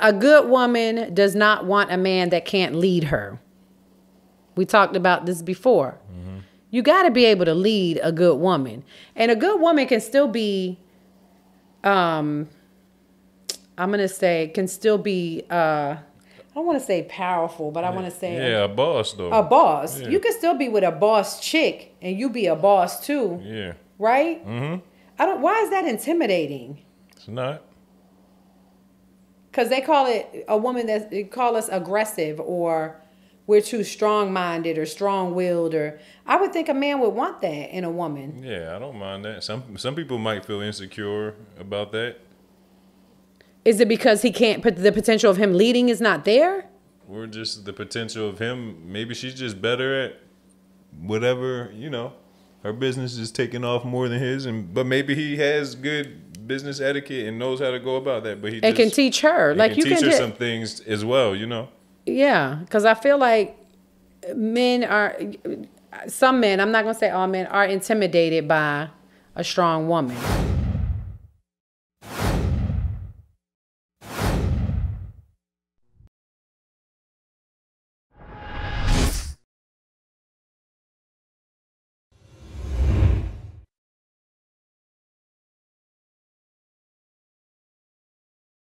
A good woman does not want a man that can't lead her. We talked about this before. Mm-hmm. You got to be able to lead a good woman. And a good woman can still be um I'm going to say can still be uh I don't want to say powerful, but I want to say yeah, a, a, boss though. A boss. Yeah. You can still be with a boss chick, and you be a boss too. Yeah. Right. Mm-hmm. I don't. Why is that intimidating? It's not. Because they call it a woman that they call us aggressive or we're too strong minded or strong willed or I would think a man would want that in a woman. Yeah, I don't mind that. Some some people might feel insecure about that. Is it because he can't put the potential of him leading is not there? Or just the potential of him maybe she's just better at whatever, you know. Her business is taking off more than his and but maybe he has good business etiquette and knows how to go about that. But he and just, can teach her. Like you teach can teach her some things as well, you know. Yeah, because I feel like men are some men. I'm not gonna say all men are intimidated by a strong woman.